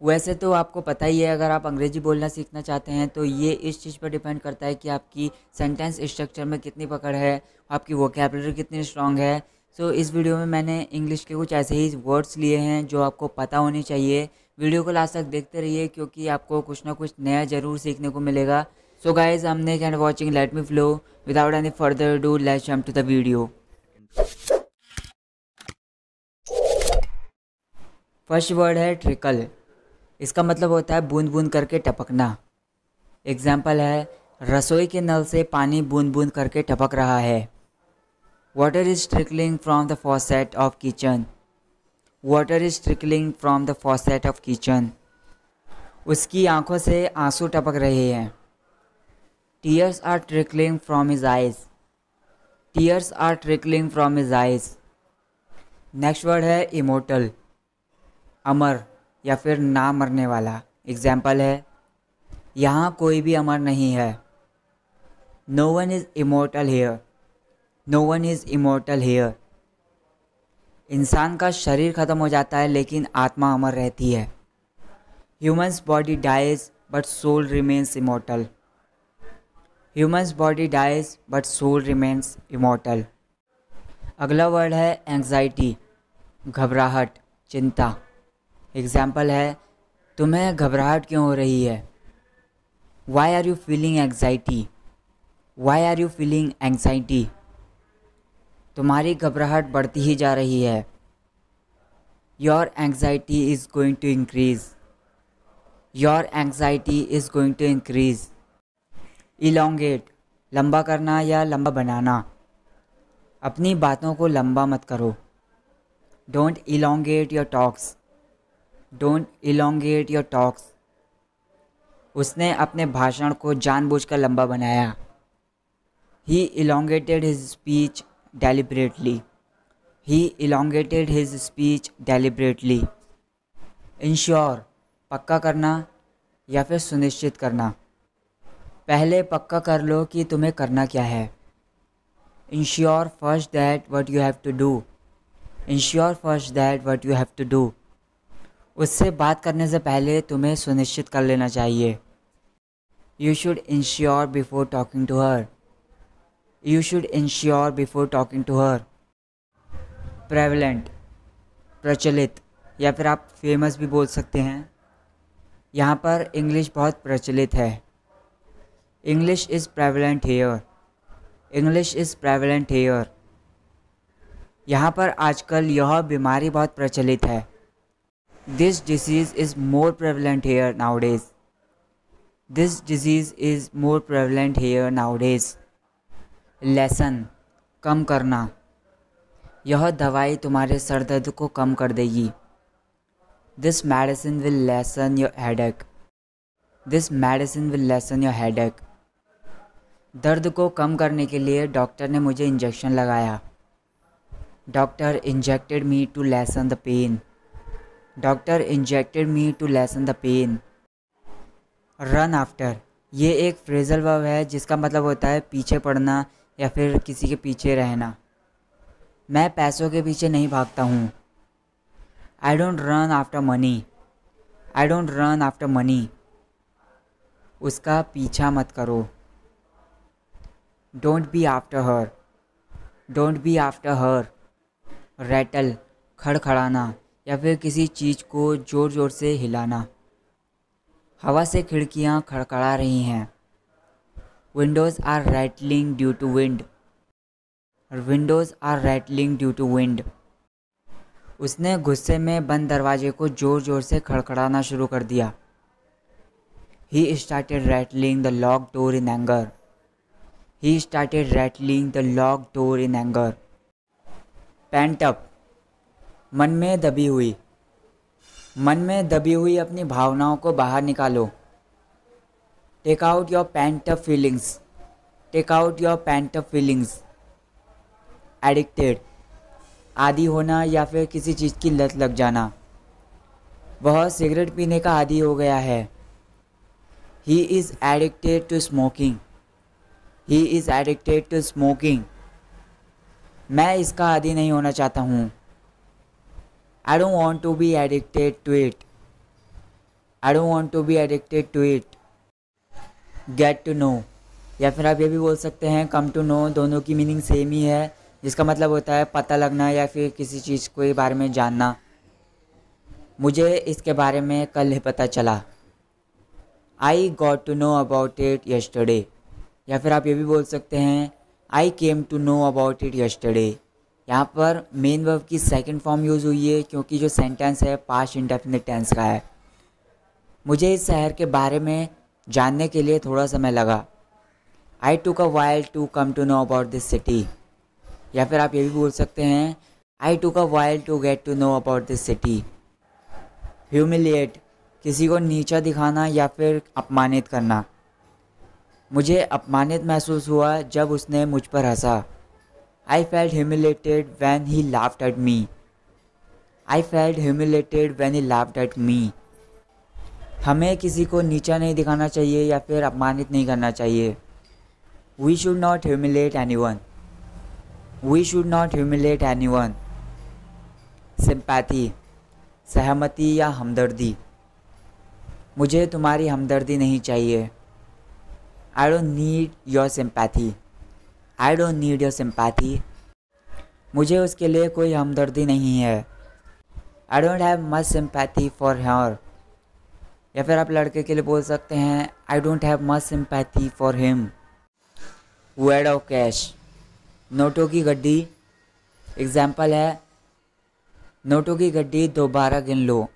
वैसे तो आपको पता ही है अगर आप अंग्रेज़ी बोलना सीखना चाहते हैं तो ये इस चीज़ पर डिपेंड करता है कि आपकी सेंटेंस स्ट्रक्चर में कितनी पकड़ है आपकी वोकेबलरी कितनी स्ट्रांग है। सो so, इस वीडियो में मैंने इंग्लिश के कुछ ऐसे ही वर्ड्स लिए हैं जो आपको पता होने चाहिए। वीडियो को लास्ट तक देखते रहिए क्योंकि आपको कुछ ना कुछ नया ज़रूर सीखने को मिलेगा। So guys I am neck and watching let me flow without any further do let jump to the video first word है ट्रिकल इसका मतलब होता है बूंद बूंद करके टपकना। एग्ज़ाम्पल है, रसोई के नल से पानी बूंद बूंद करके टपक रहा है। Water is trickling from the faucet of kitchen water is trickling from the faucet of kitchen उसकी आँखों से आँसू टपक रहे हैं। Tears are trickling from his eyes tears are trickling from his eyes next word है इमोटल अमर। या फिर ना मरने वाला। एग्ज़ाम्पल है, यहाँ कोई भी अमर नहीं है। No one is immortal here no one is immortal here इंसान का शरीर ख़त्म हो जाता है, लेकिन आत्मा अमर रहती है। Humans body dies but soul remains immortal humans body dies but soul remains immortal अगला वर्ड है एंग्जाइटी घबराहट, चिंता। एग्ज़ाम्पल है, तुम्हें घबराहट क्यों हो रही है? Why are you feeling anxiety why are you feeling anxiety तुम्हारी घबराहट बढ़ती ही जा रही है। Your anxiety is going to increase your anxiety is going to increase elongate लंबा करना या लंबा बनाना। अपनी बातों को लंबा मत करो। Don't elongate your talks don't elongate your talks उसने अपने भाषण को जानबूझकर लंबा बनाया। He elongated his speech deliberately he elongated his speech deliberately ensure पक्का करना या फिर सुनिश्चित करना। पहले पक्का कर लो कि तुम्हें करना क्या है। Ensure first that what you have to do ensure first that what you have to do उससे बात करने से पहले तुम्हें सुनिश्चित कर लेना चाहिए। You should ensure before talking to her you should ensure before talking to her prevalent प्रचलित, या फिर आप फ़ेमस भी बोल सकते हैं। यहाँ पर इंग्लिश बहुत प्रचलित है। English is prevalent here English is prevalent here यहाँ पर आजकल यह बीमारी बहुत प्रचलित है। This disease is more prevalent here nowadays. This disease is more prevalent here nowadays. Lessen कम करना। यह दवाई तुम्हारे सर दर्द को कम कर देगी। This medicine will lessen your headache this medicine will lessen your headache दर्द को कम करने के लिए डॉक्टर ने मुझे इंजेक्शन लगाया। Doctor injected me to lessen the pain doctor injected me to lessen the pain run after ये एक फ्रेजल वर्ब है, जिसका मतलब होता है पीछे पड़ना या फिर किसी के पीछे रहना। मैं पैसों के पीछे नहीं भागता हूँ। I don't run after money I don't run after money उसका पीछा मत करो। Don't be after her don't be after her rattle खड़खड़ाना। या फिर किसी चीज़ को ज़ोर ज़ोर से हिलाना। हवा से खिड़कियाँ खड़खड़ा रही हैं। Windows are rattling due to wind windows are rattling due to wind उसने गुस्से में बंद दरवाजे को ज़ोर ज़ोर से खड़खड़ाना शुरू कर दिया। He started rattling the lock door in anger he started rattling the lock door in anger pent up मन में दबी हुई। मन में दबी हुई अपनी भावनाओं को बाहर निकालो। Take out your pent of feelings take out your pent of feelings addicted आदि होना या फिर किसी चीज़ की लत लग जाना। वह सिगरेट पीने का आदि हो गया है। He is addicted to smoking he is addicted to smoking मैं इसका आदि नहीं होना चाहता हूँ। I don't want to be addicted to it. I don't want to be addicted to it get to know या फिर आप ये भी बोल सकते हैं कम टू नो दोनों की मीनिंग सेम ही है, जिसका मतलब होता है पता लगना या फिर किसी चीज़ के बारे में जानना। मुझे इसके बारे में कल ही पता चला। I got to know about it yesterday या फिर आप ये भी बोल सकते हैं I came to know about it yesterday यहाँ पर मेन वर्ब की सेकंड फॉर्म यूज़ हुई है, क्योंकि जो सेंटेंस है पास्ट इंडेफिनिट टेंस का है। मुझे इस शहर के बारे में जानने के लिए थोड़ा समय लगा। I took a while to come to know about this city या फिर आप ये भी बोल सकते हैं I took a while to get to know about this city humiliate किसी को नीचा दिखाना या फिर अपमानित करना। मुझे अपमानित महसूस हुआ जब उसने मुझ पर हंसा। I felt humiliated when he laughed at me I felt humiliated when he laughed at me हमें किसी को नीचा नहीं दिखाना चाहिए या फिर अपमानित नहीं करना चाहिए। We should not humiliate anyone we should not humiliate anyone sympathy सहमति या हमदर्दी। मुझे तुम्हारी हमदर्दी नहीं चाहिए। I don't need your sympathy I don't need your sympathy मुझे उसके लिए कोई हमदर्दी नहीं है। I don't have much sympathy for her या फिर आप लड़के के लिए बोल सकते हैं I don't have much sympathy for him word of cash नोटों की गड्डी. एग्ज़ाम्पल है, नोटों की गड्डी दोबारा गिन लो।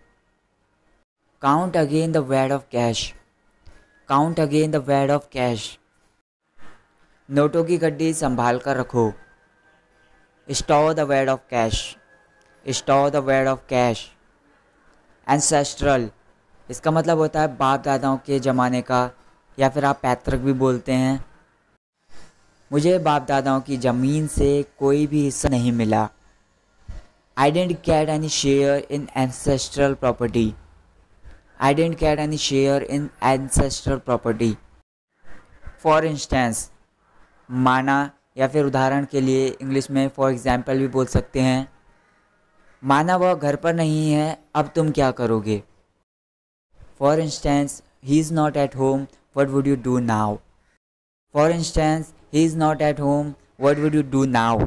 Count again the wad of cash count again the wad of cash नोटों की गड्डी संभाल कर रखो। Store the wad of cash store the wad of cash ancestral इसका मतलब होता है बाप दादाओं के ज़माने का या फिर आप पैतृक भी बोलते हैं। मुझे बाप दादाओं की ज़मीन से कोई भी हिस्सा नहीं मिला। I didn't get any share in ancestral property. I didn't get any share in ancestral property. For instance, माना या फिर उदाहरण के लिए इंग्लिश में फॉर एग्ज़ाम्पल भी बोल सकते हैं। माना वह घर पर नहीं है, अब तुम क्या करोगे? For instance he is not at home what would you do now for instance he is not at home what would you do now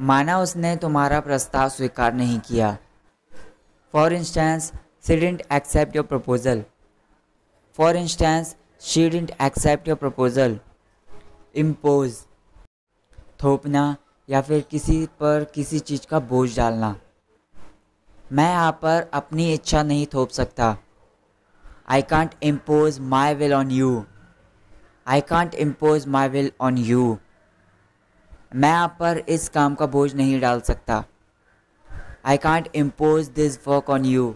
माना उसने तुम्हारा प्रस्ताव स्वीकार नहीं किया। For instance she didn't accept your proposal for instance she didn't accept your proposal impose थोपना या फिर किसी पर किसी चीज़ का बोझ डालना। मैं यहाँ पर अपनी इच्छा नहीं थोप सकता। I can't impose my will on you I can't impose my will on you मैं आप पर इस काम का बोझ नहीं डाल सकता। I can't impose this work on you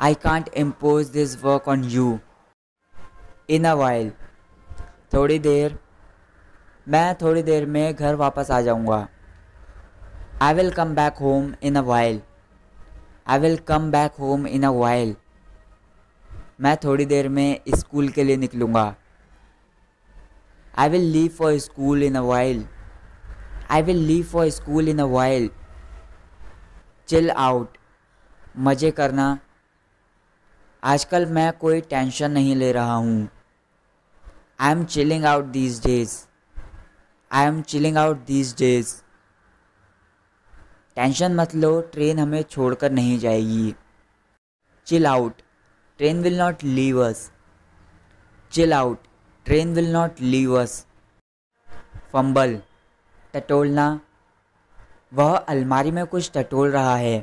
I can't impose this work on you in a while थोड़ी देर मैं थोड़ी देर में घर वापस आ जाऊँगा। I will come back home in a while I will come back home in a while मैं थोड़ी देर में स्कूल के लिए निकलूँगा। I will leave for school in a while I will leave for school in a while chill out मज़े करना। आजकल मैं कोई टेंशन नहीं ले रहा हूँ। I am chilling out these days I am chilling out these days tension मत लो ट्रेन हमें छोड़कर नहीं जाएगी। Chill out train will not leave us chill out train will not leave us fumble टटोलना। वह अलमारी में कुछ टटोल रहा है।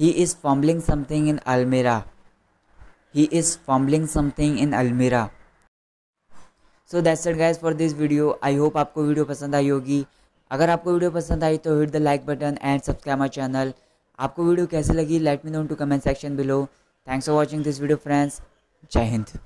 He is fumbling something in almirah he is fumbling something in almirah so that's it guys for this video I hope आपको video पसंद आई होगी। अगर आपको वीडियो पसंद आई तो hit the like button and subscribe my channel आपको वीडियो कैसे लगी let me known to comment section below thanks for watching this video friends Jai Hind